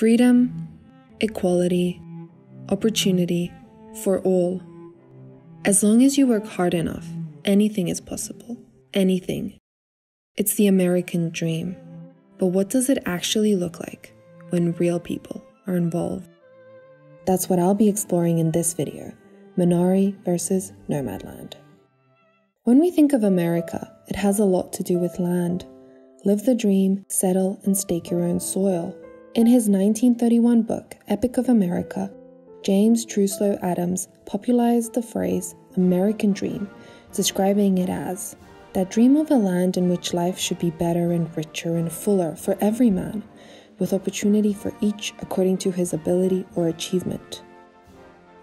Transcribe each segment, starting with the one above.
Freedom, equality, opportunity for all. As long as you work hard enough, anything is possible. Anything. It's the American dream. But what does it actually look like when real people are involved? That's what I'll be exploring in this video Minari versus Nomadland. When we think of America, it has a lot to do with land. Live the dream, settle, and stake your own soil. In his 1931 book, Epic of America, James Truslow Adams popularized the phrase American dream, describing it as that dream of a land in which life should be better and richer and fuller for every man, with opportunity for each according to his ability or achievement.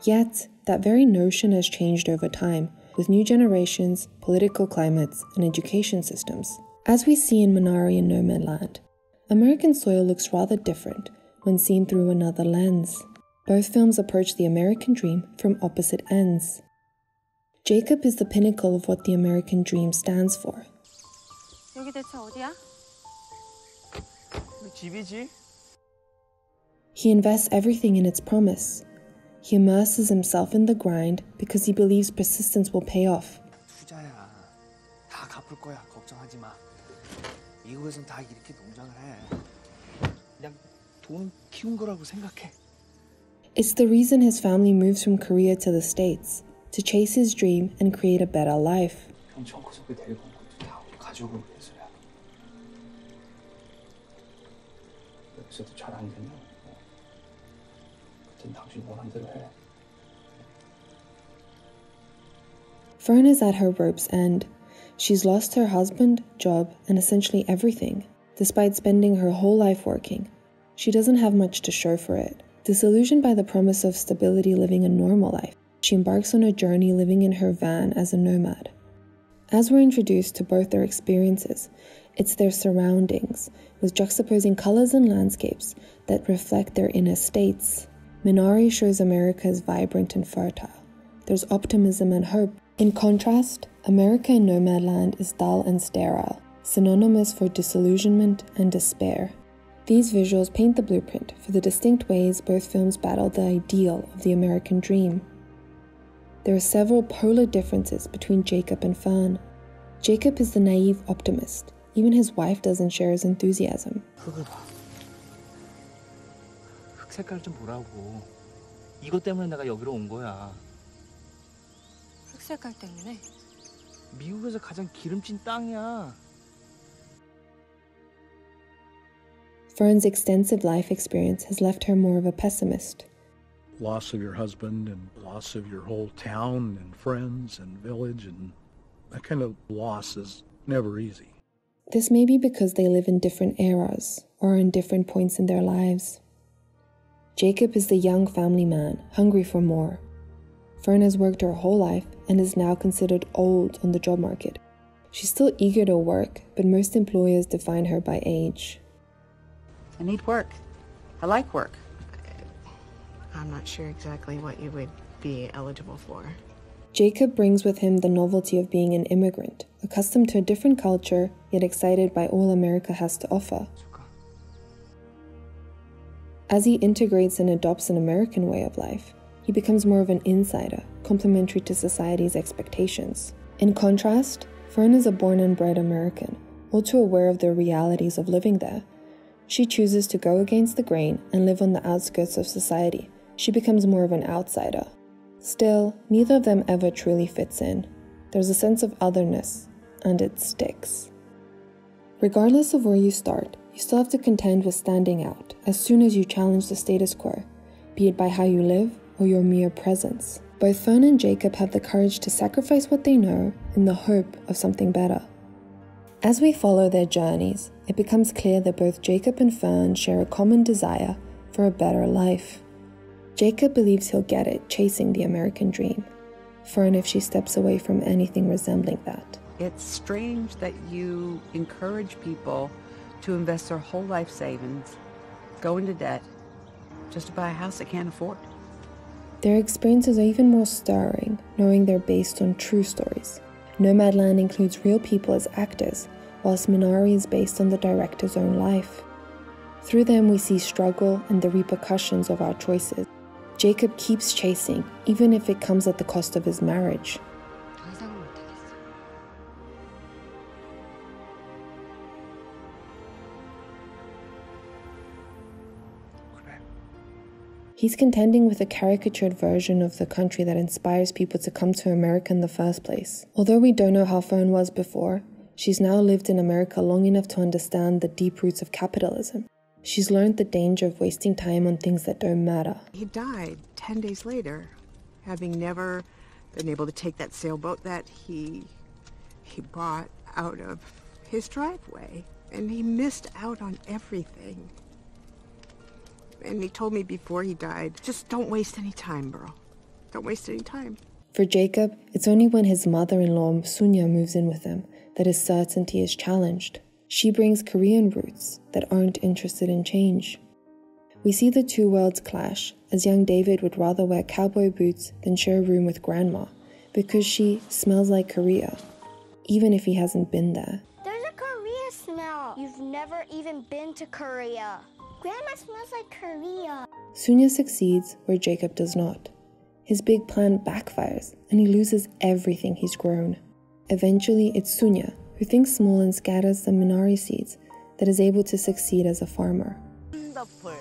Yet, that very notion has changed over time with new generations, political climates, and education systems. As we see in Minari and Nomadland, American soil looks rather different when seen through another lens. Both films approach the American dream from opposite ends. Jacob is the pinnacle of what the American dream stands for. 여기 대체 어디야? 우리 집이지? He invests everything in its promise. He immerses himself in the grind because he believes persistence will pay off. 투자야. 다 갚을 거야. 걱정하지 마. 미국에선 다 이렇게 농장을 해. 그냥 돈 키운 거라고 생각해. It's the reason his family moves from Korea to the States to chase his dream and create a better life. 형 청구석에 데리고 온 것도 다 우리 가족을 위해서야. 여기서도 잘 안 되면 어. 그땐 당신 원한 대로 해. Fern is at her rope's end. She's lost her husband, job, and essentially everything. Despite spending her whole life working, she doesn't have much to show for it. Disillusioned by the promise of stability living a normal life, she embarks on a journey living in her van as a nomad. As we're introduced to both their experiences, it's their surroundings, with juxtaposing colors and landscapes that reflect their inner states. Minari shows America as vibrant and fertile. There's optimism and hope. In contrast, America in Nomadland is dull and sterile, synonymous for disillusionment and despair. These visuals paint the blueprint for the distinct ways both films battle the ideal of the American dream. There are several polar differences between Jacob and Fern. Jacob is the naive optimist. Even his wife doesn't share his enthusiasm. 흙을 봐. 흙 색깔 좀 보라고. 이것 때문에 내가 여기로 온 거야. 흑색깔 때문에. 미국에서 가장 기름진 땅이야. Fern's extensive life experience has left her more of a pessimist. loss of your husband and loss of your whole town and friends and village and that kind of loss is never easy. This may be because they live in different eras or in different points in their lives. Jacob is the young family man, hungry for more. Fern has worked her whole life and is now considered old on the job market. She's still eager to work, but most employers define her by age. I need work. I like work. I'm not sure exactly what you would be eligible for. Jacob brings with him the novelty of being an immigrant, accustomed to a different culture, yet excited by all America has to offer. As he integrates and adopts an American way of life, he becomes more of an insider, complementary to society's expectations. In contrast, Fern is a born and bred American, all too aware of the realities of living there. She chooses to go against the grain and live on the outskirts of society. She becomes more of an outsider. Still, neither of them ever truly fits in. There's a sense of otherness, and it sticks. Regardless of where you start, you still have to contend with standing out as soon as you challenge the status quo, be it by how you live or your mere presence. Both Fern and Jacob have the courage to sacrifice what they know in the hope of something better. As we follow their journeys, it becomes clear that both Jacob and Fern share a common desire for a better life. Jacob believes he'll get it chasing the American dream. Fern if she steps away from anything resembling that. It's strange that you encourage people to invest their whole life savings, go into debt, just to buy a house they can't afford. Their experiences are even more stirring, knowing they're based on true stories. Nomadland includes real people as actors, whilst Minari is based on the director's own life. Through them, we see struggle and the repercussions of our choices. Jacob keeps chasing, even if it comes at the cost of his marriage. He's contending with a caricatured version of the country that inspires people to come to America in the first place. Although we don't know how Fern was before, she's now lived in America long enough to understand the deep roots of capitalism. She's learned the danger of wasting time on things that don't matter. He died 10 days later, having never been able to take that sailboat that he he bought out of his driveway and he missed out on everything. And he told me before he died, just don't waste any time, Burl. Don't waste any time. For Jacob, it's only when his mother in law, Soonja, moves in with him that his certainty is challenged. She brings Korean roots that aren't interested in change. We see the two worlds clash as young David would rather wear cowboy boots than share a room with grandma because she smells like Korea, even if he hasn't been there. There's a Korea smell. You've never even been to Korea. Grandma smells like Korea. Soonja succeeds where Jacob does not. His big plan backfires and he loses everything he's grown. Eventually, it's Soonja who thinks small and scatters the Minari seeds that is able to succeed as a farmer. Wonderful.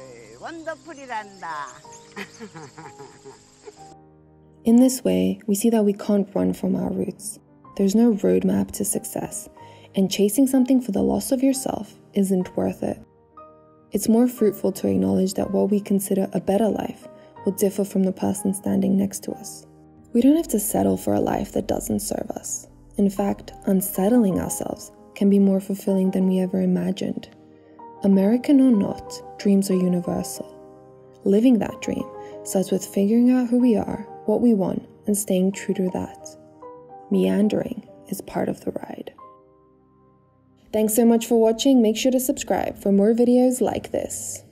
In this way, we see that we can't run from our roots. There's no roadmap to success, and chasing something for the loss of yourself isn't worth it. It's more fruitful to acknowledge that what we consider a better life will differ from the person standing next to us. We don't have to settle for a life that doesn't serve us. In fact, unsettling ourselves can be more fulfilling than we ever imagined. American or not, dreams are universal. Living that dream starts with figuring out who we are, what we want, and staying true to that. Meandering is part of the ride. Thanks so much for watching. Make sure to subscribe for more videos like this.